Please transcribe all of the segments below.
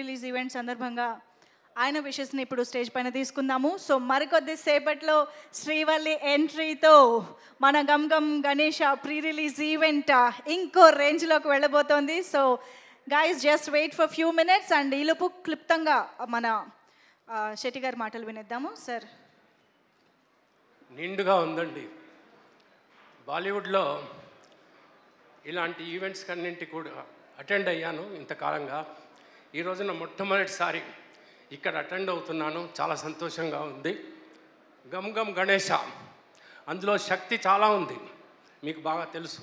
Release event సందర్భంగా ఆయన విషెస్ని ఇప్పుడు స్టేజ్ పైన తీసుకుందాము. సో మరికొద్ది సేపట్లో శ్రీవల్లి ఎంట్రీతో మన Gam Gam Ganesha pre release event ఇంకో రేంజ్లోకి వెళ్ళబోతోంది. So guys just wait for few minutes and ఈలోపు క్లుప్తంగా మన శెట్టి గారి మాటలు వినేద్దాము. సార్ నిండుగా ఉందండి. బాలీవుడ్లో ఇలాంటి ఈవెంట్స్ కన్నింటి కూడా అటెండ్ అయ్యాను ఇంతకాలంగా. ఈ రోజున మొట్టమొదటిసారి ఇక్కడ అటెండ్ అవుతున్నాను. చాలా సంతోషంగా ఉంది. గమ్ గమ్ గణేష అందులో శక్తి చాలా ఉంది. మీకు బాగా తెలుసు.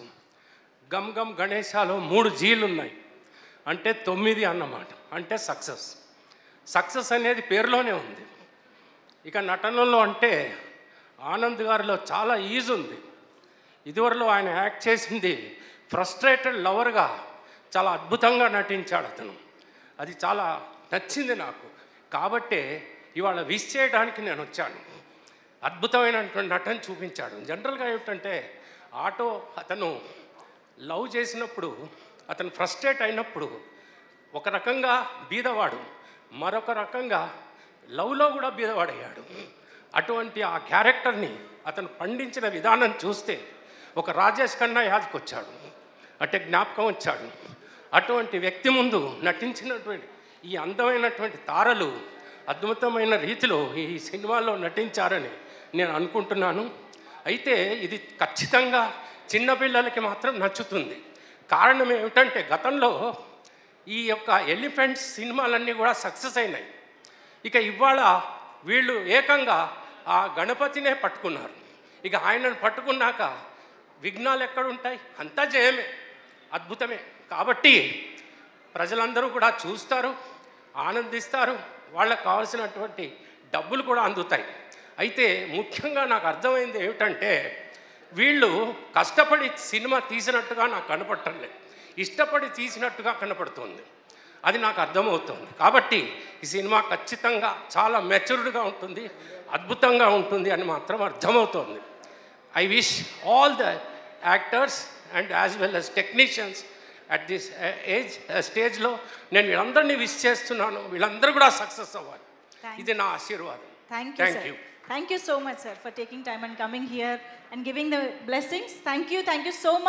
గమ్ గమ్ గణేశాలో మూడు జీలు ఉన్నాయి. అంటే తొమ్మిది అన్నమాట. అంటే సక్సెస్. సక్సెస్ అనేది పేరులోనే ఉంది. ఇక నటనలో అంటే ఆనంద్ గారిలో చాలా ఈజ్ ఉంది. ఇదివరలో ఆయన యాక్ట్ చేసింది ఫ్రస్ట్రేటెడ్ లవర్గా చాలా అద్భుతంగా నటించాడు అతను. అది చాలా నచ్చింది నాకు. కాబట్టే ఇవాళ విష్ చేయడానికి నేను వచ్చాను. అద్భుతమైనటువంటి నటన చూపించాడు. జనరల్గా ఏమిటంటే ఆటో అతను లవ్ చేసినప్పుడు అతను ఫ్రస్ట్రేట్ అయినప్పుడు ఒక రకంగా బీదవాడు మరొక రకంగా లవ్లో కూడా బీదవాడయ్యాడు. అటువంటి ఆ క్యారెక్టర్ని అతను పండించిన విధానం చూస్తే ఒక రాజేష్ ఖన్నా యాదకి వచ్చాడు అంటే జ్ఞాపకం వచ్చాడు. అటువంటి వ్యక్తి ముందు నటించినటువంటి ఈ అందమైనటువంటి తారలు అద్భుతమైన రీతిలో ఈ సినిమాలో నటించారని నేను అనుకుంటున్నాను. అయితే ఇది ఖచ్చితంగా చిన్నపిల్లలకి మాత్రం నచ్చుతుంది. కారణం ఏమిటంటే గతంలో ఈ యొక్క ఎలిఫెంట్స్ సినిమాలన్నీ కూడా సక్సెస్ అయినాయి. ఇక ఇవాళ వీళ్ళు ఏకంగా ఆ గణపతినే పట్టుకున్నారు. ఇక ఆయనను పట్టుకున్నాక విఘ్నాలు ఎక్కడుంటాయి అంతా జయమే. అద్భుతమే. కాబట్టి ప్రజలందరూ కూడా చూస్తారు ఆనందిస్తారు. వాళ్ళకు కావాల్సినటువంటి డబ్బులు కూడా అందుతాయి. అయితే ముఖ్యంగా నాకు అర్థమైంది ఏమిటంటే వీళ్ళు కష్టపడి సినిమా తీసినట్టుగా నాకు కనపడటం లేదు. ఇష్టపడి తీసినట్టుగా కనపడుతుంది. అది నాకు అర్థమవుతుంది. కాబట్టి ఈ సినిమా ఖచ్చితంగా చాలా మెచ్యూర్డ్గా ఉంటుంది అద్భుతంగా ఉంటుంది అని మాత్రం అర్థమవుతోంది. I wish all the actors and as well as technicians at this age స్టేజ్లో నేను వీళ్ళందరినీ విష్ చేస్తున్నాను వీళ్ళందరూ కూడా సక్సెస్ అవ్వాలి ఇది నా ఆశీర్వాదం Thank you, sir. Thank you so much, sir, for taking time and coming here and giving the blessings. Thank you. Thank you so much.